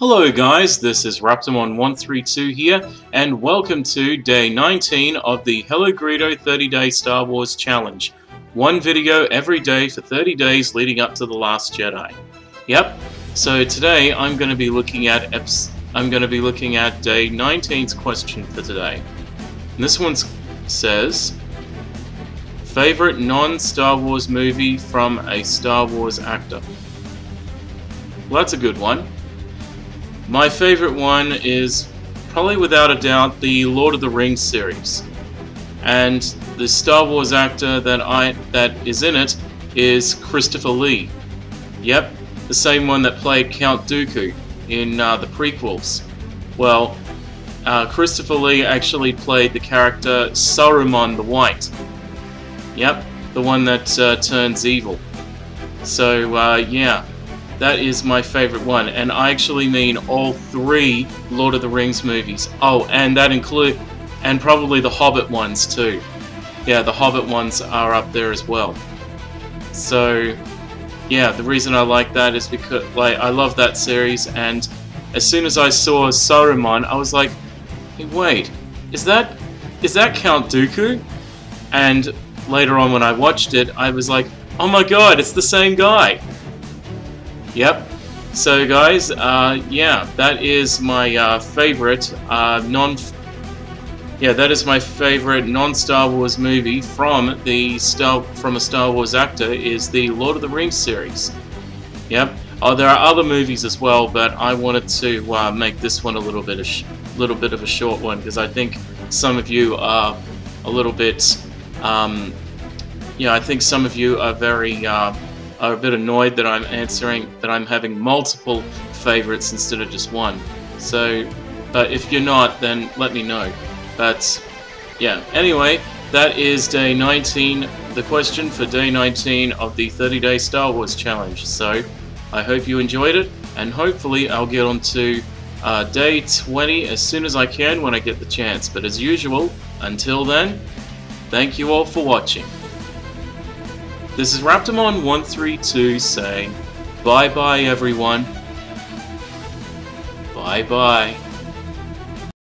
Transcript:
Hello guys, this is Raptormon132 here, and welcome to day 19 of the Hello Greedo 30 Day Star Wars Challenge. One video every day for 30 days leading up to The Last Jedi. Yep, so today I'm going to be looking at I'm going to be looking at day 19's question for today. And this one says, Favorite non-Star Wars movie from a Star Wars actor? Well, that's a good one. My favorite one is probably without a doubt the Lord of the Rings series. And the Star Wars actor that I that is in it is Christopher Lee. Yep, the same one that played Count Dooku in uh, the prequels. Well, uh, Christopher Lee actually played the character Saruman the White. Yep, the one that uh, turns evil. So, uh, yeah, that is my favorite one, and I actually mean all three Lord of the Rings movies. Oh, and that include, and probably the Hobbit ones too. Yeah, the Hobbit ones are up there as well. So, yeah, the reason I like that is because like I love that series, and as soon as I saw Saruman, I was like, hey, wait, is that is that Count Dooku? And later on when I watched it, I was like, oh my god, it's the same guy. Yep. So guys, uh, yeah, that is my uh, favorite uh, non. Yeah, that is my favorite non-Star Wars movie from the Star from a Star Wars actor is the Lord of the Rings series. Yep. Oh, there are other movies as well, but I wanted to uh, make this one a little bit a little bit of a short one because I think some of you are a little bit. Um, yeah, I think some of you are very uh, are a bit annoyed that I'm answering, that I'm having multiple favorites instead of just one. So, but if you're not, then let me know. But, yeah. Anyway, that is day 19, the question for day 19 of the 30 Day Star Wars Challenge. So, I hope you enjoyed it, and hopefully I'll get on to uh, day 20 as soon as I can when I get the chance. But as usual, until then, thank you all for watching. This is Raptormon132 saying, bye bye everyone. Bye bye.